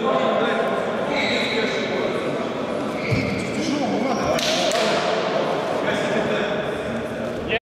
good.